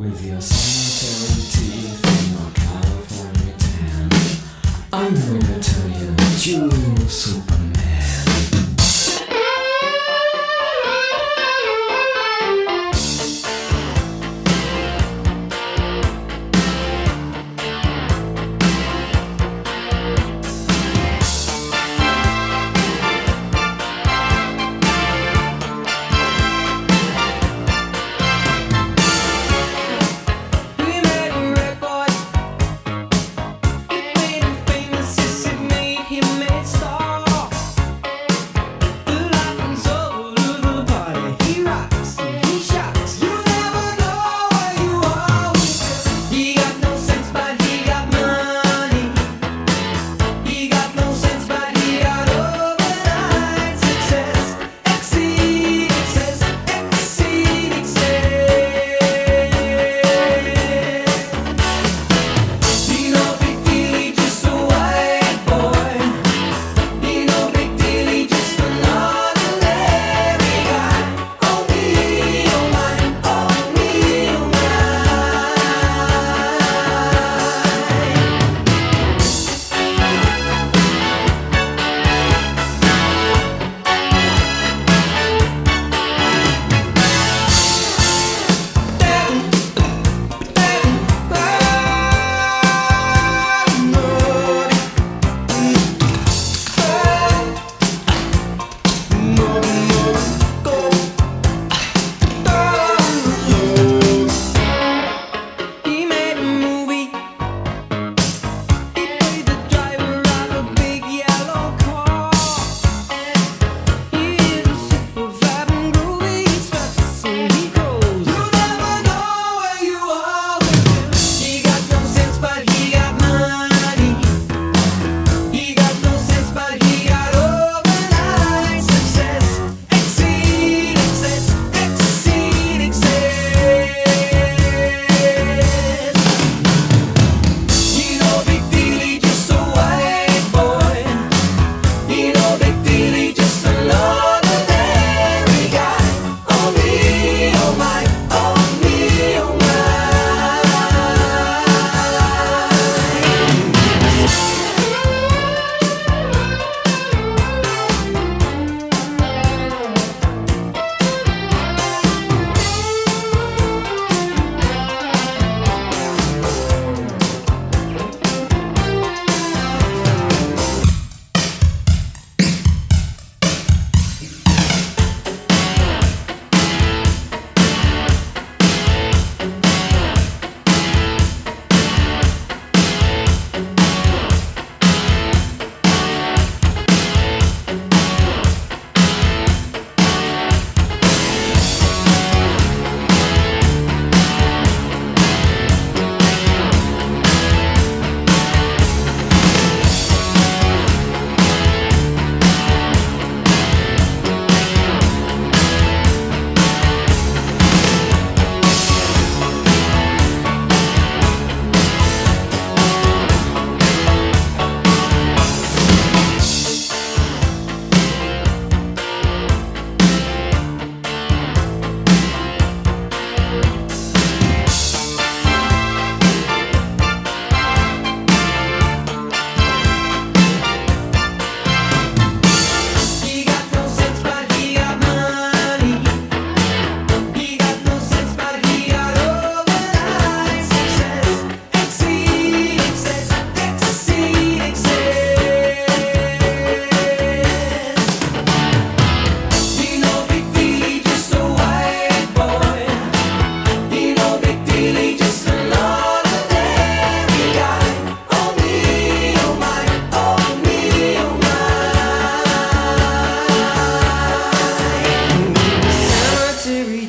With your sanitary teeth and your California tan, I'm gonna tell you that you're super.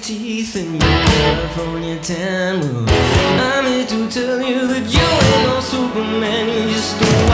teeth and your California tan. Well, I'm here to tell you that you ain't no Superman, you just don't.